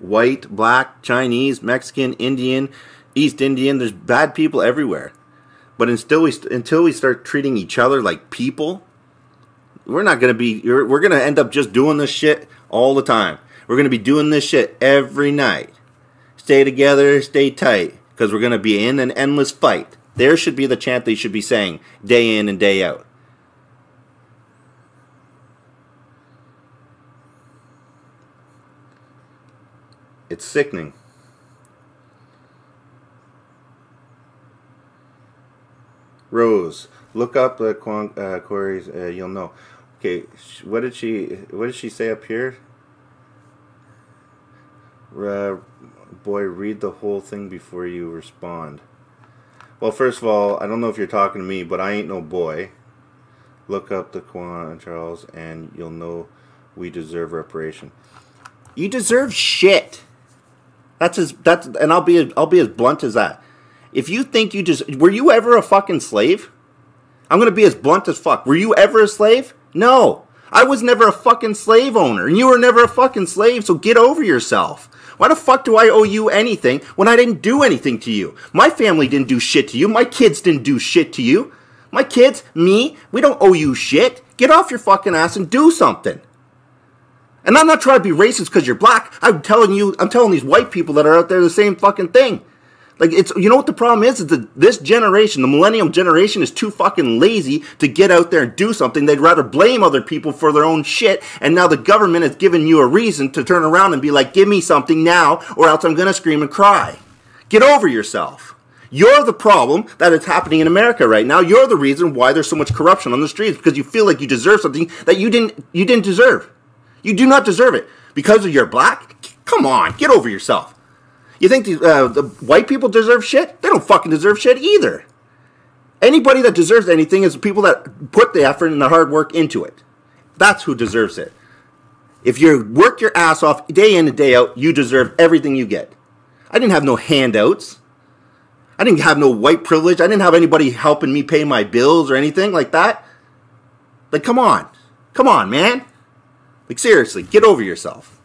white, black, Chinese, Mexican, Indian, East Indian. There's bad people everywhere. But until we until we start treating each other like people, we're not gonna be. We're gonna end up just doing this shit all the time. We're gonna be doing this shit every night. Stay together, stay tight, because we're gonna be in an endless fight. There should be the chant they should be saying day in and day out. It's sickening. Rose, look up the uh, queries. Uh, you'll know. Okay, what did she? What did she say up here? Uh, boy, read the whole thing before you respond. Well, first of all, I don't know if you're talking to me, but I ain't no boy. Look up the Quan Charles, and you'll know we deserve reparation. You deserve shit. That's as that's and I'll be I'll be as blunt as that. If you think you just were you ever a fucking slave? I'm gonna be as blunt as fuck. Were you ever a slave? No. I was never a fucking slave owner, and you were never a fucking slave, so get over yourself. Why the fuck do I owe you anything when I didn't do anything to you? My family didn't do shit to you. My kids didn't do shit to you. My kids, me, we don't owe you shit. Get off your fucking ass and do something. And I'm not trying to be racist because you're black. I'm telling you, I'm telling these white people that are out there the same fucking thing. Like it's you know what the problem is is that this generation, the millennium generation, is too fucking lazy to get out there and do something. They'd rather blame other people for their own shit. And now the government has given you a reason to turn around and be like, "Give me something now, or else I'm gonna scream and cry." Get over yourself. You're the problem that is happening in America right now. You're the reason why there's so much corruption on the streets because you feel like you deserve something that you didn't you didn't deserve. You do not deserve it because of your black. Come on, get over yourself. You think the, uh, the white people deserve shit? They don't fucking deserve shit either. Anybody that deserves anything is the people that put the effort and the hard work into it. That's who deserves it. If you work your ass off day in and day out, you deserve everything you get. I didn't have no handouts. I didn't have no white privilege. I didn't have anybody helping me pay my bills or anything like that. Like, come on. Come on, man. Like, seriously, get over yourself.